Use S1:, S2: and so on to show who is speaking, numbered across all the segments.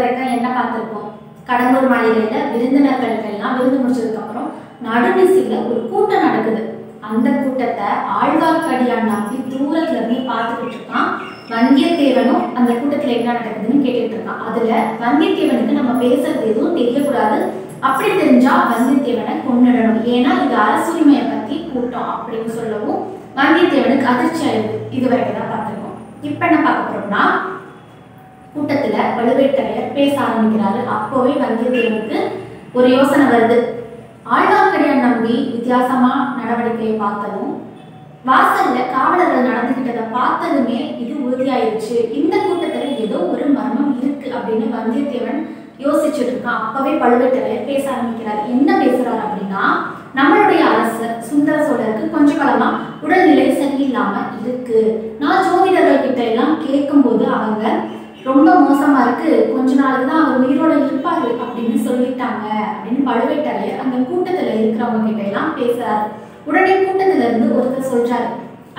S1: வரைக்கும் என்ன பார்த்துருப்போம் கடம்பூர் மாளிகையில விருந்தினர்களுக்கு எல்லாம் விருந்து முடிச்சதுக்கு அப்புறம் நடுநிசையில ஒரு கூட்டம் நடக்குது. அந்த கூட்டத்தை ஆழ்வார்க்கடியான் நம்பி தூரத்துல இருந்து பார்த்துக்கிட்டு இருக்கான். வந்தியத்தேவனும் அந்த கூட்டத்துல என்ன நடக்குதுன்னு கேட்டுட்டு இருக்கான். அதுல வந்தியத்தேவனுக்கு நம்ம பேசுறது எதுவும் தெரியக்கூடாது. அப்படி தெரிஞ்சா வந்தியத்தேவனை கொண்டுடணும் ஏன்னா இது அரசுரிமையை பத்தி கூட்டம் அப்படின்னு சொல்லவும் வந்தியத்தேவனுக்கு அதிர்ச்சி ஆயிடுது இது வரைக்கும் தான் பார்த்துருக்கோம். இப்ப என்ன பார்க்க போறோம்னா கூட்டத்துல பழுவேட்டரையர் பேச ஆரம்பிக்கிறாரு. அப்போவே வந்தியத்தேவனுக்கு ஒரு யோசனை வருது. ஆழ்வார்க்கடியான் நம்பி வித்தியாசமா நடவடிக்கையை பார்த்ததும் வாசல்ல காவலர்கள் நடந்துகிட்டதை பார்த்ததுமே இது உறுதியாயிருச்சு. இந்த கூட்டத்துல ஏதோ ஒரு மர்மம் இருக்கு அப்படின்னு வந்தியத்தேவன் யோசிச்சுட்டு இருக்கான். அப்பவே பழுவேட்டரையர் பேச ஆரம்பிக்கிறார். என்ன பேசுறாரு அப்படின்னா நம்மளுடைய அரசர் சுந்தர சோழருக்கு கொஞ்ச காலமா உடல்நிலை சரியில்லாம இருக்கு. நான் ஜோதிடர்கள் கிட்ட எல்லாம் கேட்கும்போது அவங்க ரொம்ப மோசமா இருக்கு. கொஞ்ச நாளுக்கு தான் அவர் உயிரோட இருப்பாரு அப்படின்னு சொல்லிட்டாங்க அப்படின்னு பழுவேட்டரையர் அந்த கூட்டத்துல இருக்கிறவங்க கிட்ட எல்லாம் பேசுறாரு. உடனே கூட்டத்துல இருந்து ஒருத்தர் சொல்றாரு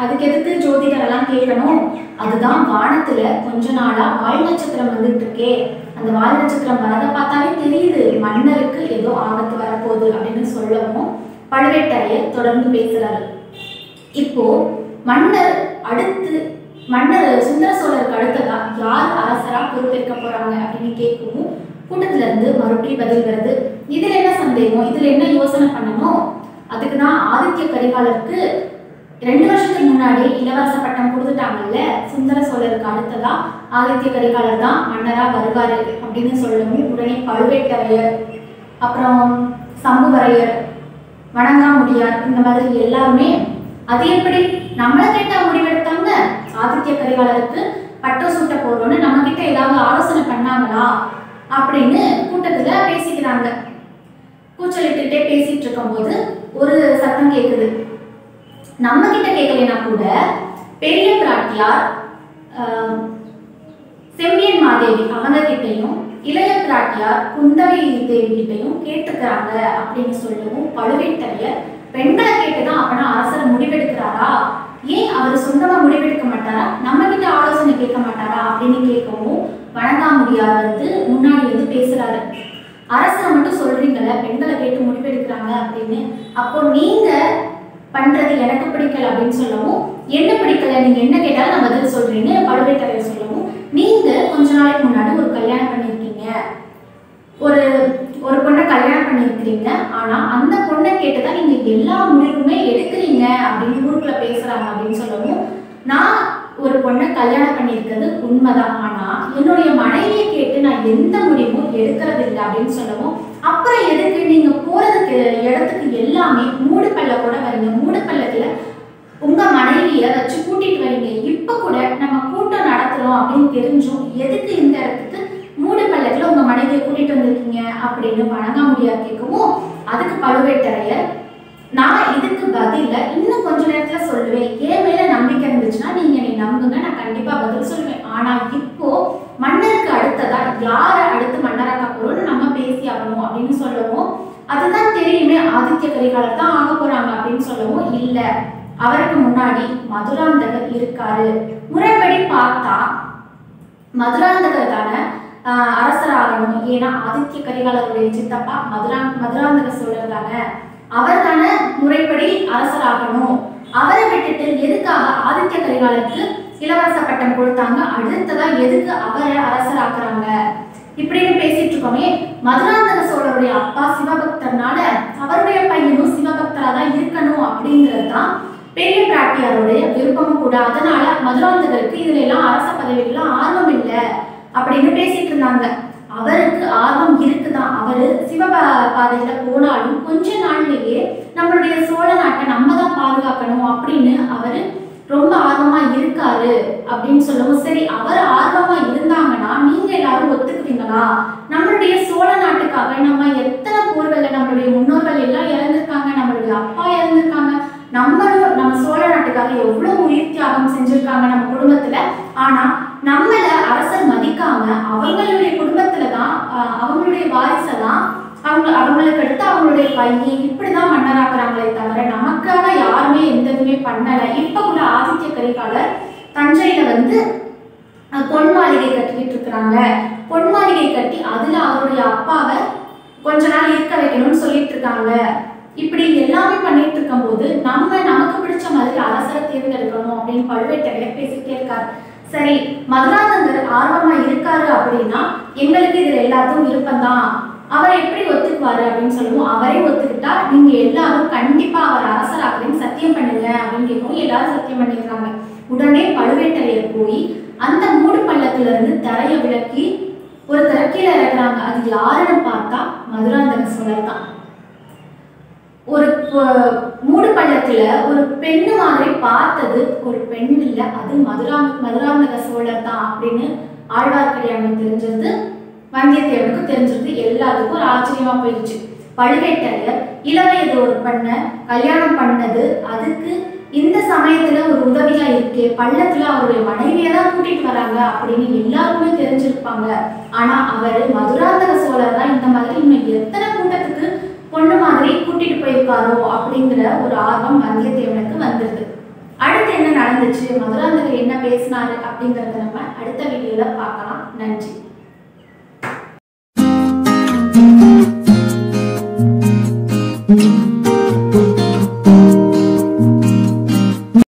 S1: அதுக்கு எதுக்கு ஜோதிடர் எல்லாம் கேட்கணும்? அதுதான் வானத்துல கொஞ்ச நாளா வால் நட்சத்திரம் வந்துட்டு இருக்கே. அந்த வால் நட்சத்திரம் வரதை பார்த்தாலே தெரியுது மன்னருக்கு ஏதோ ஆபத்து வரப்போகுது அப்படின்னு சொல்லவும் பழுவேட்டரையர் தொடர்ந்து பேசுறாரு. இப்போ மன்னர் அடுத்து மன்னர் சுந்தர சோழருக்கு அடுத்ததா யார் அரசரா பொறுப்பேற்க போறாங்க அப்படின்னு கேட்கவும் கூட்டத்துல இருந்து மறுபடியும் பதில் வருது. இதுல என்ன சந்தேகம்? இதுல என்ன யோசனை பண்ணணும்? அதுக்கு தான் ஆதித்ய கரிகாலருக்கு ரெண்டு வருஷத்துக்கு முன்னாடி இளவரச பட்டம் கொடுத்துட்டாங்கல்ல? சுந்தர சோழருக்கு அடுத்ததா ஆதித்ய கரிகாலர் தான் மன்னரா வருவாரு அப்படின்னு சொல்லவும் உடனே பழுவேட்டரையர் அப்புறம் சம்புவரையர் வணங்காமுடியார் இந்த மாதிரி எல்லாருமே அது எப்படி? நம்மள கேட்டா முடிவெடுத்தாங்க? ஆதித்ய கரிகாலருக்கு பட்டம் சூட்ட போறோம்னு நம்ம கிட்ட ஏதாவது ஆலோசனை பண்ணாங்களா? அப்படின்னு கூட்டத்துல பேசிக்கிறாங்க. கூச்சலிட்டுக்கிட்டே பேசிட்டு இருக்கும்போது ஒரு சத்தம் கேக்குது. நம்ம கிட்ட கேட்கலனா கூட பெரிய பிராட்டியார் செம்பியன் மாதேவி அவங்க கிட்டையும் இளைய பிராட்டியார் குந்தவை தேவி கிட்டையும் கேட்டுக்கிறாங்க அப்படின்னு சொல்லவும் பழுவேட்டரையர் பெண்களை கேட்டுதான் அப்பனா அரசர் முடிவெடுக்கிறாரா? ஏன் அவர் சொந்தமா முடிவெடுக்க மாட்டாரா? நம்ம கிட்ட ஆலோசனை கேட்க மாட்டாரா? அப்படின்னு கேட்கவும் வணங்காமுடியார் வந்து முன்னாடி வந்து பேசுறாரு. அரசர் மட்டும் சொல்றீங்கல்ல பெண்களை கேட்டு முடிவெடுக்கிறாங்க அப்படின்னு. அப்போ நீங்க பண்றது எனக்கு பிடிக்கல அப்படின்னு சொல்லவும் என்ன பிடிக்கல? நீங்க என்ன கேட்டாலும் நான் பதில் சொல்றீங்க பழுவேட்டரையர் சொல்லவும் நீங்க கொஞ்ச நாளைக்கு முன்னாடி ஒரு கல்யாணம் பண்ணியிருக்கீங்க. ஒரு ஒரு பொண்ணை கல்யாணம் பண்ணியிருக்கிறீங்க. ஆனால் அந்த பொண்ணை கேட்டு தான் நீங்கள் எல்லா முடிவுமே எடுக்கிறீங்க அப்படின்னு ஊருக்குள்ள பேசுகிறாங்க அப்படின்னு சொல்லவும் நான் ஒரு பொண்ணை கல்யாணம் பண்ணியிருக்கிறது உண்மைதான். ஆனால் என்னுடைய மனைவியை கேட்டு நான் எந்த முடிவும் எடுக்கிறது இல்லை அப்படின்னு சொல்லவும் அப்புறம் எதுக்கு நீங்கள் போகிறதுக்கு இடத்துக்கு எல்லாமே மூடு பல்ல கூட வரீங்க. மூடு பள்ளத்தில் உங்கள் மனைவியை வச்சு கூட்டிகிட்டு வரீங்க. இப்போ கூட நம்ம கூட்டம் நடத்துகிறோம் அப்படின்னு தெரிஞ்சும் எதுக்கு இந்த இடத்துக்கு மூடு பல்லத்துல உங்க மனைவியை கூட்டிட்டு அப்படின்னு வணங்காமுடியார் கேட்கவும் அதுக்கு பழுவேட்டரையர் நான் இதுக்கு பதில இன்னும் கொஞ்ச நேரத்துல சொல்லுவேன். என் மேல நம்பிக்கை இருந்துச்சுன்னா நீங்க என்னை நம்புங்க. நான் கண்டிப்பா பதில் சொல்லுவேன். ஆனா இப்போ மன்னருக்கு அடுத்ததா யார அடுத்து மன்னராக போறோம்னு நம்ம பேசி ஆகணும் அப்படின்னு சொல்லவும் அதுதான் தெரியுமே. ஆதித்ய கரிகாலர் தான் ஆக போறாங்க அப்படின்னு சொல்லவும் இல்ல. அவருக்கு முன்னாடி மதுராந்தகர் இருக்காரு. முறைப்படி பார்த்தா மதுராந்தகர் தானே அரசராகணும் ஏன்னா ஆதித்ய கரிகாலருடைய சித்தப்பா மதுரா மதுராந்தக சோழர் தானே அவர் தானே முறைப்படி அரசராகணும். அவரை விட்டுட்டு எதுக்காக ஆதித்ய கரிகாலருக்கு இளவரச பட்டம் கொடுத்தாங்க? அடுத்ததா எதுக்கு அவரை அரசராக்குறாங்க? இப்படின்னு பேசிட்டு இருக்கோமே. மதுராந்தக சோழருடைய அப்பா சிவபக்தர்னால அவருடைய பையனும் சிவபக்தரா தான் இருக்கணும் அப்படிங்கிறது தான் பெரிய பிராட்டியாருடைய விருப்பமும் கூட. அதனால மதுராந்தகருக்கு இதுல எல்லாம் அரச பதவிகள்லாம் ஆர்வம் இல்லை. அப்படின்னு பேசிட்டு இருந்தாங்க அவருக்கு ஆர்வம் இருக்குதான். அவரு சிவ பாதையில போனாலும் கொஞ்ச நாள்லயே நம்மளுடைய சோழ நாட்டை நம்ம தான் பாதுகாக்கணும் அப்படின்னு அவரு ரொம்ப ஆர்வமா இருக்காரு அப்படின்னு சொல்லவும் சரி அவர் ஆர்வமா இருந்தாங்கன்னா நீங்க எல்லாரும் ஒத்துக்குவீங்களா? நம்மளுடைய சோழ நாட்டுக்காக நம்ம எத்தனை போர்கள்ல நம்மளுடைய முன்னோர்கள் எல்லாம் இறந்திருக்காங்க நம்மளுடைய அப்பா இறந்திருக்காங்க நம்மளும் நம்ம சோழ நாட்டுக்காக எவ்வளவு உயிர் தியாகம் செஞ்சிருக்காங்க நம்ம குடும்பத்துல. ஆனா நம்ம இருப்பாங்க அவங்களுடைய குடும்பத்துல தான் அவங்களுடைய வாரிசை தான் அவங்க அவங்களுக்கு அடுத்து அவங்களுடைய பையன் இப்படிதான் மன்னராக்குறாங்களே தவிர நமக்காக யாருமே எந்த இதுவுமே பண்ணல. இப்ப கூட ஆதித்ய கரிகாலர் தஞ்சையில வந்து பொன் மாளிகை கட்டிக்கிட்டு இருக்கிறாங்க. பொன் மாளிகை கட்டி அதுல அவருடைய அப்பாவை கொஞ்ச நாள் இருக்க வைக்கணும்னு சொல்லிட்டு இருக்காங்க. இப்படி எல்லாமே பண்ணிட்டு இருக்கும்போது நம்ம நமக்கு பிடிச்ச மாதிரி அரசரை தேர்ந்தெடுக்கணும் அப்படின்னு பழுவேட்டரையர் பேசிட்டே இருக்காரு. சரி மதுராந்தகர் ஆர்வமா இருக்காரு அப்படின்னா எங்களுக்கு இதுல எல்லாத்துக்கும் விருப்பம்தான். அவர் எப்படி ஒத்துக்குவாரு அப்படின்னு சொல்லுவோம். அவரே ஒத்துக்கிட்டா நீங்க எல்லாரும் கண்டிப்பா அவர் அரசராக்குறீங்க சத்தியம் பண்ணுங்க அப்படின்னு கேட்கவும் எல்லாரும் சத்தியம் பண்ணிடுறாங்க. உடனே பழுவேட்டரையர் போய் அந்த மூடு பள்ளத்துல இருந்து தரைய விளக்கி ஒரு கீழே இறக்குறாங்க. அது யாருன்னு பார்த்தா மதுராந்தக சோழர் தான் ஒரு மூடு பள்ளத்தில் ஒரு பெண்ணு மாதிரி பார்த்தது ஒரு பெண் இல்லை. அது மதுரா மதுராந்தக சோழர் தான் அப்படின்னு ஆழ்வார்க்கடியானுக்கு தெரிஞ்சது வந்தியத்தேவனுக்கு தெரிஞ்சிருந்து எல்லாத்துக்கும் ஒரு ஆச்சரியமா போயிடுச்சு பழுவேட்டரையர் இளவயது ஒரு பெண்ணை கல்யாணம் பண்ணது. அதுக்கு இந்த சமயத்துல ஒரு உதவியா இருக்கு பள்ளத்துல அவருடைய மனைவியை தான் கூட்டிட்டு வராங்க அப்படின்னு எல்லாருக்குமே தெரிஞ்சிருப்பாங்க. ஆனா அவர் மதுராந்தக சோழர் தான். இந்த மாதிரி இன்னும் எத்தனை கூட்டத்துக்கு பொண்ணு மாதிரி கூட்டிட்டு போயிருக்காரோ அப்படிங்கிற ஒரு ஆர்வம் வந்தியத்தேவனுக்கு வந்துருது அடுத்து என்ன நடந்துச்சு? மதுராந்தகர் என்ன பேசினாரு அப்படிங்கறத நம்ம அடுத்த வீடியோல பார்க்கலாம். நன்றி.